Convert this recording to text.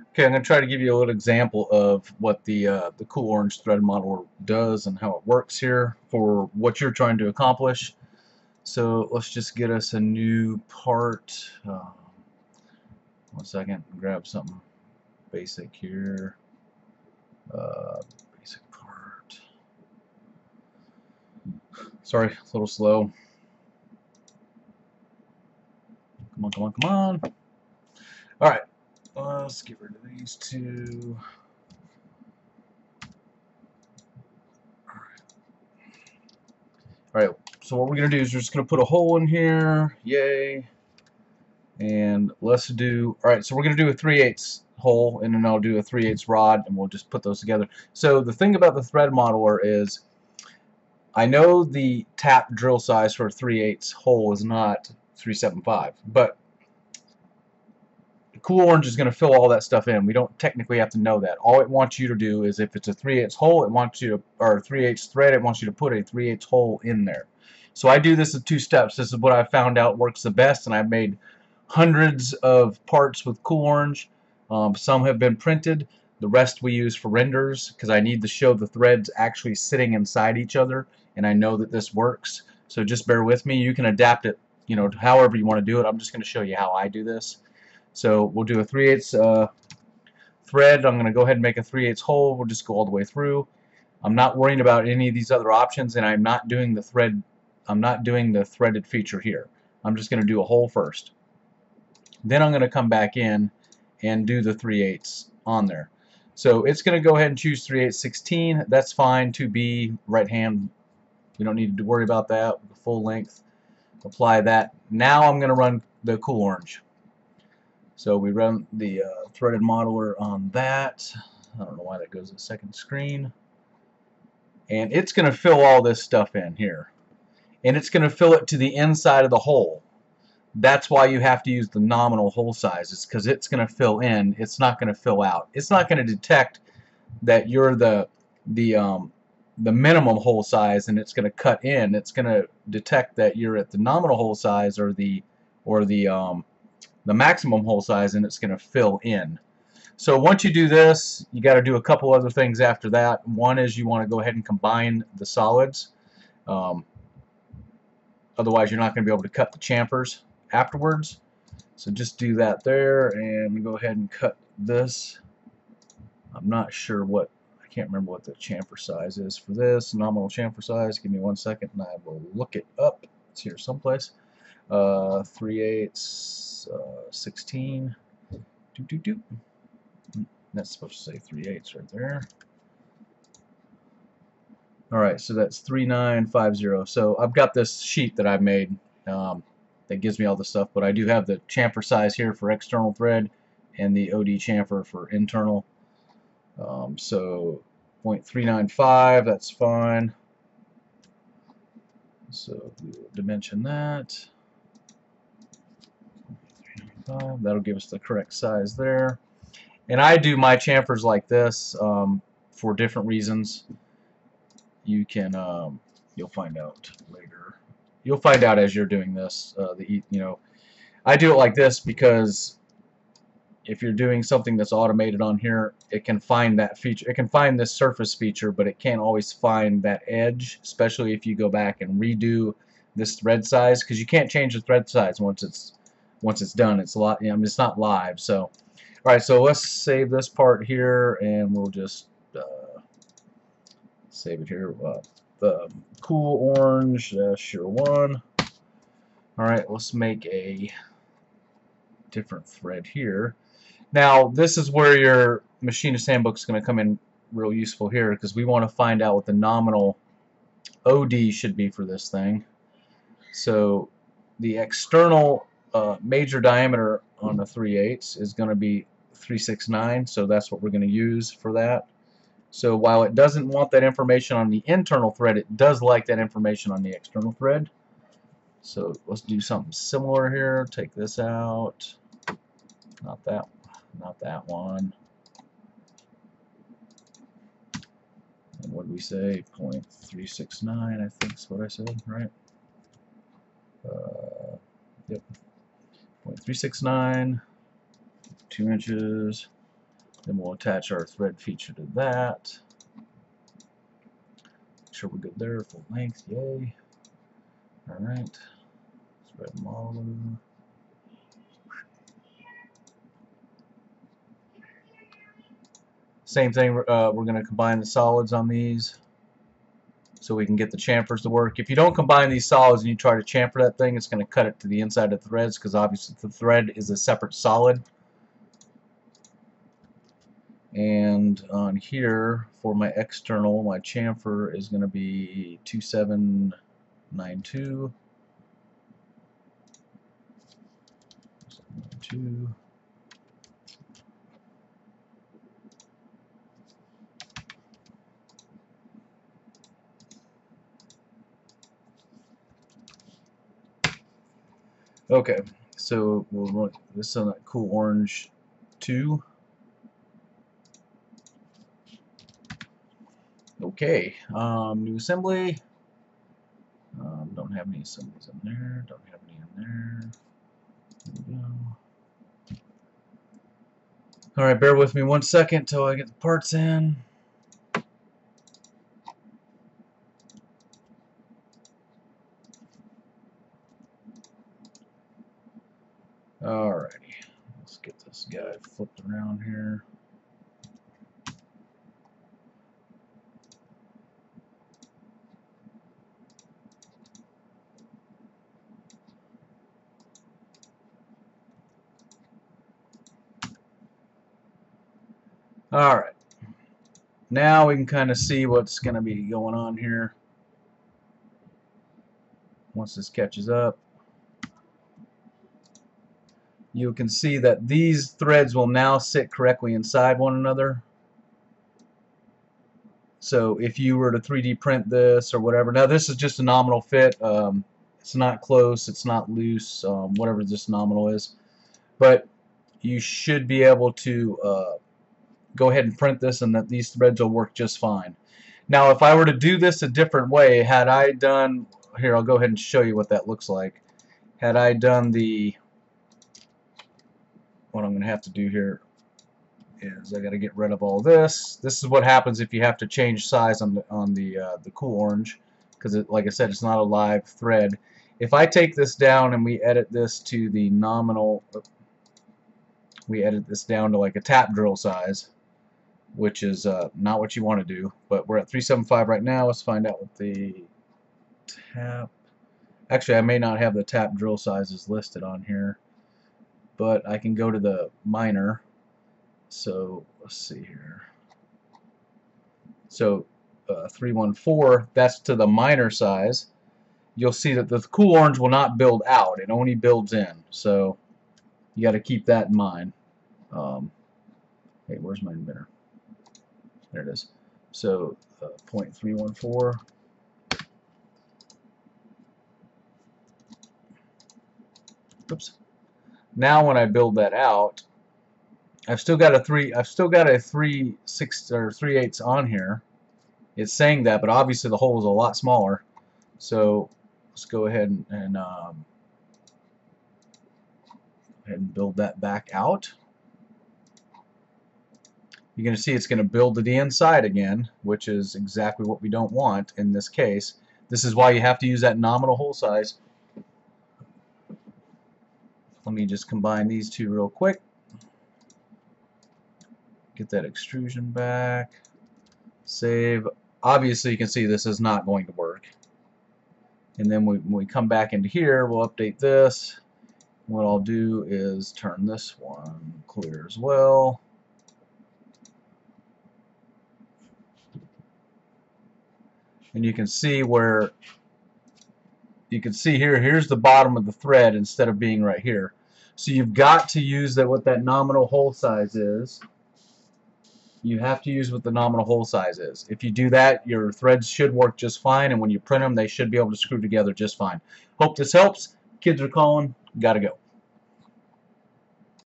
Okay, I'm going to try to give you a little example of what the uh, the Cool Orange thread modeler does and how it works here for what you're trying to accomplish. So let's just get us a new part. Uh, one second, grab something basic here. Uh, basic part. Sorry, a little slow. Come on, come on, come on. All right, let's get rid of these two. All right, so what we're going to do is we're just going to put a hole in here. Yay. And let's do, all right, so we're going to do a 3 8 hole, and then I'll do a 3 8 rod, and we'll just put those together. So the thing about the thread modeler is I know the tap drill size for a 3 8 hole is not 375, but Cool Orange is going to fill all that stuff in. We don't technically have to know that. All it wants you to do is if it's a 3 8 hole, it wants you to, or 3 8 thread, it wants you to put a 3 8 hole in there. So I do this in two steps. This is what I found out works the best, and I've made hundreds of parts with Cool Orange. Um, some have been printed. The rest we use for renders because I need to show the threads actually sitting inside each other, and I know that this works. So just bear with me. You can adapt it, you know, however you want to do it. I'm just going to show you how I do this. So we'll do a 3 8 uh, thread. I'm going to go ahead and make a 3 8 hole. We'll just go all the way through. I'm not worrying about any of these other options, and I'm not doing the thread. I'm not doing the threaded feature here. I'm just going to do a hole first. Then I'm going to come back in and do the 3 8 on there. So it's going to go ahead and choose 3 8 16. That's fine. 2B right hand. We don't need to worry about that. Full length. Apply that. Now I'm going to run the Cool Orange. So we run the uh, threaded modeler on that. I don't know why that goes to the second screen. And it's going to fill all this stuff in here. And it's going to fill it to the inside of the hole. That's why you have to use the nominal hole sizes because it's going to fill in. It's not going to fill out. It's not going to detect that you're the the um, the minimum hole size and it's going to cut in. It's going to detect that you're at the nominal hole size or the or the um, the maximum hole size and it's going to fill in. So once you do this, you got to do a couple other things after that. One is you want to go ahead and combine the solids. Um, otherwise, you're not going to be able to cut the chamfers afterwards. So just do that there and go ahead and cut this. I'm not sure what, I can't remember what the chamfer size is for this. Nominal chamfer size. Give me one second and I will look it up. It's here someplace. Uh, 3 eighths uh, 16. Do, do, do. That's supposed to say 3 eighths right there. Alright, so that's 3950. So I've got this sheet that I've made um, that gives me all the stuff, but I do have the chamfer size here for external thread and the OD chamfer for internal. Um, so 0.395, that's fine. So we'll dimension that. That'll give us the correct size there. And I do my chamfers like this um, for different reasons. You can, um, you'll find out later. You'll find out as you're doing this. Uh, the you know, I do it like this because if you're doing something that's automated on here, it can find that feature. It can find this surface feature, but it can't always find that edge, especially if you go back and redo this thread size, because you can't change the thread size once it's once it's done. It's a lot. You know, it's not live. So, all right. So let's save this part here, and we'll just uh, save it here. Uh, the cool orange. Uh, sure one. All right. Let's make a different thread here. Now, this is where your machinist handbook is going to come in real useful here because we want to find out what the nominal OD should be for this thing. So the external uh, major diameter on the 3 8 is going to be 369 so that's what we're going to use for that. So while it doesn't want that information on the internal thread it does like that information on the external thread. So let's do something similar here take this out. Not that not that one. And what did we say? 0.369 I think is what I said right? Uh, yep 0.369, 2 inches. Then we'll attach our thread feature to that. Make sure we're good there, full length, yay. Alright. All over. Same thing, uh, we're going to combine the solids on these so we can get the chamfers to work. If you don't combine these solids and you try to chamfer that thing, it's going to cut it to the inside of the threads because obviously the thread is a separate solid. And on here, for my external, my chamfer is going to be 2792. 2792. Okay, so we'll run this on that cool orange 2. Okay, um, new assembly. Um, don't have any assemblies in there. Don't have any in there. There. Alright, bear with me one second till I get the parts in. Alrighty, let's get this guy flipped around here. Alright, now we can kind of see what's going to be going on here. Once this catches up you can see that these threads will now sit correctly inside one another. So if you were to 3D print this or whatever, now this is just a nominal fit. Um, it's not close, it's not loose, um, whatever this nominal is. But you should be able to uh, go ahead and print this and that these threads will work just fine. Now if I were to do this a different way, had I done, here I'll go ahead and show you what that looks like. Had I done the what I'm going to have to do here is I got to get rid of all this. This is what happens if you have to change size on the on the uh, the cool orange because like I said it's not a live thread. If I take this down and we edit this to the nominal we edit this down to like a tap drill size which is uh, not what you want to do but we're at 375 right now let's find out what the tap actually I may not have the tap drill sizes listed on here but I can go to the minor. So let's see here. So uh, 314 that's to the minor size. You'll see that the cool orange will not build out. It only builds in. So you got to keep that in mind. Um, hey where's my emitter there it is. So uh, 0.314 oops now when I build that out, I've still got a three. I've still got a three six or three eighths on here. It's saying that, but obviously the hole is a lot smaller. So let's go ahead and, and um, and build that back out. You're going to see it's going to build to the inside again, which is exactly what we don't want in this case. This is why you have to use that nominal hole size let me just combine these two real quick. Get that extrusion back. Save. Obviously, you can see this is not going to work. And then we, when we come back into here, we'll update this. What I'll do is turn this one clear as well. And you can see where you can see here, here's the bottom of the thread instead of being right here. So you've got to use that what that nominal hole size is. You have to use what the nominal hole size is. If you do that, your threads should work just fine, and when you print them, they should be able to screw together just fine. Hope this helps. Kids are calling. Gotta go.